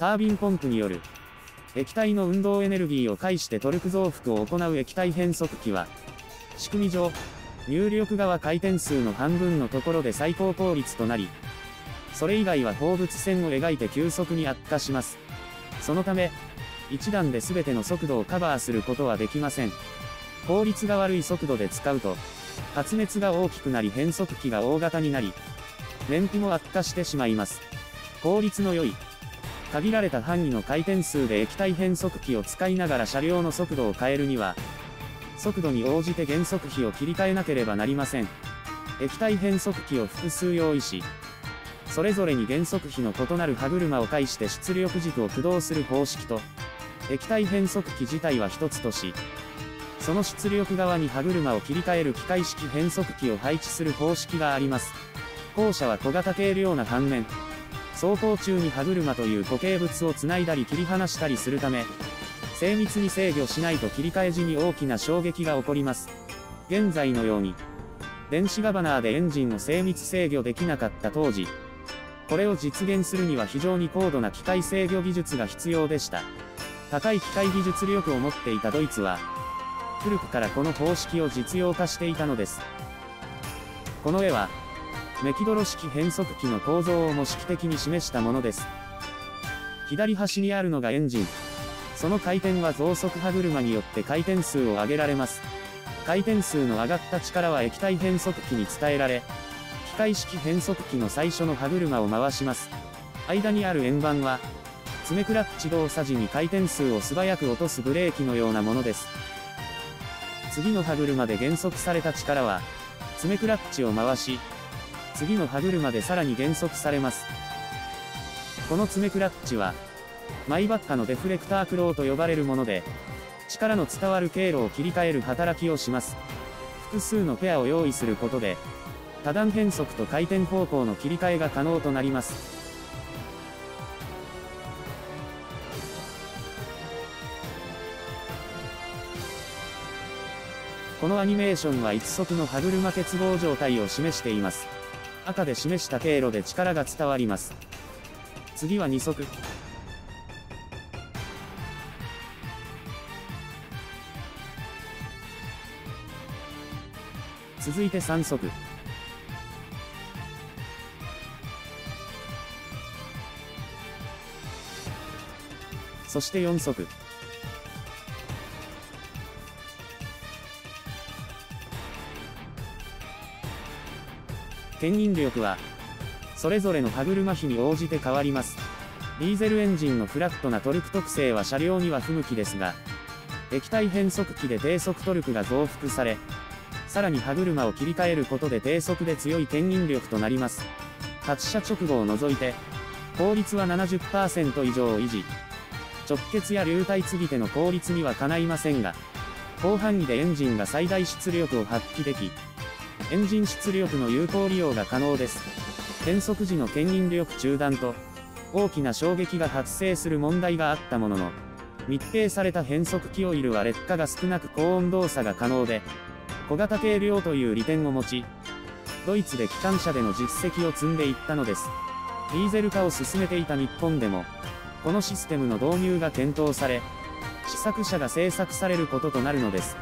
タービンポンプによる、液体の運動エネルギーを介してトルク増幅を行う液体変速機は、仕組み上、入力側回転数の半分のところで最高効率となり、それ以外は放物線を描いて急速に悪化します。そのため、一段で全ての速度をカバーすることはできません。効率が悪い速度で使うと、発熱が大きくなり変速機が大型になり、燃費も悪化してしまいます。効率の良い、限られた範囲の回転数で液体変速機を使いながら車両の速度を変えるには、速度に応じて減速比を切り替えなければなりません。液体変速機を複数用意し、それぞれに減速比の異なる歯車を介して出力軸を駆動する方式と、液体変速機自体は一つとし、その出力側に歯車を切り替える機械式変速機を配置する方式があります。後者は小型軽量な反面、走行中に歯車という固形物をつないだり切り離したりするため、精密に制御しないと切り替え時に大きな衝撃が起こります。現在のように、電子ガバナーでエンジンを精密制御できなかった当時、これを実現するには非常に高度な機械制御技術が必要でした。高い機械技術力を持っていたドイツは、古くからこの方式を実用化していたのです。この絵は、メキドロ式変速機の構造を模式的に示したものです。左端にあるのがエンジン。その回転は増速歯車によって回転数を上げられます。回転数の上がった力は液体変速機に伝えられ、機械式変速機の最初の歯車を回します。間にある円盤は、爪クラッチ動作時に回転数を素早く落とすブレーキのようなものです。次の歯車で減速された力は、爪クラッチを回し、次の歯車でさらに減速されます。この爪クラッチは、マイバッカのデフレクタークローと呼ばれるもので、力の伝わる経路を切り替える働きをします。複数のペアを用意することで、多段変速と回転方向の切り替えが可能となります。このアニメーションは一足の歯車結合状態を示しています。赤で示した経路で力が伝わります。次は2足。続いて3足。そして4足。牽引力は、それぞれの歯車比に応じて変わります。ディーゼルエンジンのフラットなトルク特性は車両には不向きですが、液体変速機で低速トルクが増幅され、さらに歯車を切り替えることで低速で強い牽引力となります。発車直後を除いて、効率は70%以上を維持。直結や流体継ぎ手の効率にはかないませんが、広範囲でエンジンが最大出力を発揮でき、エンジン出力の有効利用が可能です。変速時の牽引力中断と、大きな衝撃が発生する問題があったものの、密閉された変速機オイルは劣化が少なく高温動作が可能で、小型軽量という利点を持ち、ドイツで機関車での実績を積んでいったのです。ディーゼル化を進めていた日本でも、このシステムの導入が検討され、試作車が製作されることとなるのです。